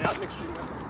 Yeah, I think she went.